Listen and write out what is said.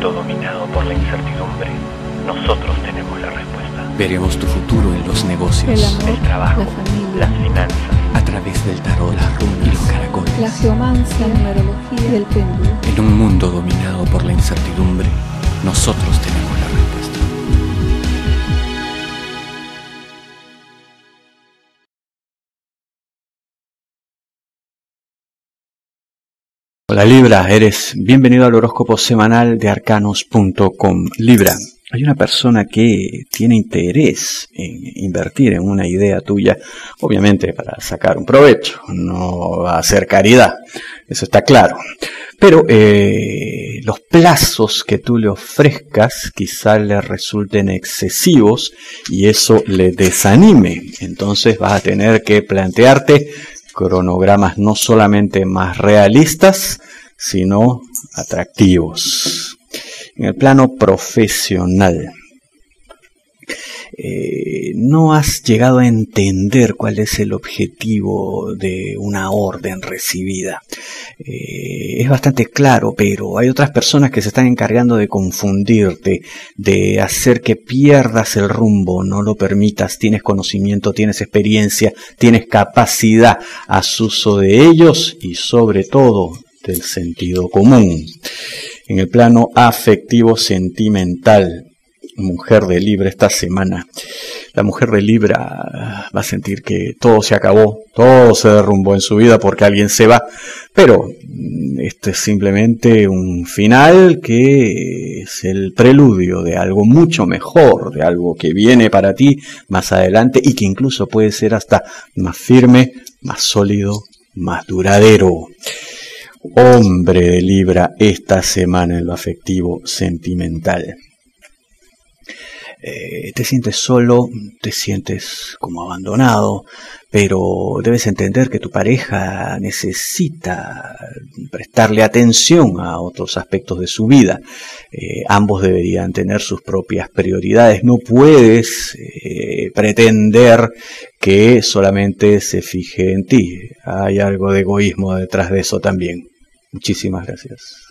mundo dominado por la incertidumbre, nosotros tenemos la respuesta. Veremos tu futuro en los negocios, El amor, El trabajo, la familia, las finanzas, a través del tarot, las runas y los caracoles. la geomancia, la numerología y el péndulo. En un mundo dominado Hola Libra, eres bienvenido al horóscopo semanal de arcanos.com. Libra, hay una persona que tiene interés en invertir en una idea tuya, obviamente para sacar un provecho, no va a hacer caridad, eso está claro. Pero eh, los plazos que tú le ofrezcas quizá le resulten excesivos y eso le desanime. Entonces vas a tener que plantearte cronogramas no solamente más realistas, sino atractivos. En el plano profesional, eh, no has llegado a entender cuál es el objetivo de una orden recibida. Eh, es bastante claro, pero hay otras personas que se están encargando de confundirte, de hacer que pierdas el rumbo, no lo permitas, tienes conocimiento, tienes experiencia, tienes capacidad, haz uso de ellos y sobre todo del sentido común. En el plano afectivo sentimental, mujer de Libra esta semana. La mujer de Libra va a sentir que todo se acabó, todo se derrumbó en su vida porque alguien se va, pero este es simplemente un final que es el preludio de algo mucho mejor, de algo que viene para ti más adelante y que incluso puede ser hasta más firme, más sólido, más duradero. Hombre de Libra esta semana en lo afectivo sentimental. Eh, te sientes solo, te sientes como abandonado, pero debes entender que tu pareja necesita prestarle atención a otros aspectos de su vida. Eh, ambos deberían tener sus propias prioridades. No puedes eh, pretender que solamente se fije en ti. Hay algo de egoísmo detrás de eso también. Muchísimas gracias.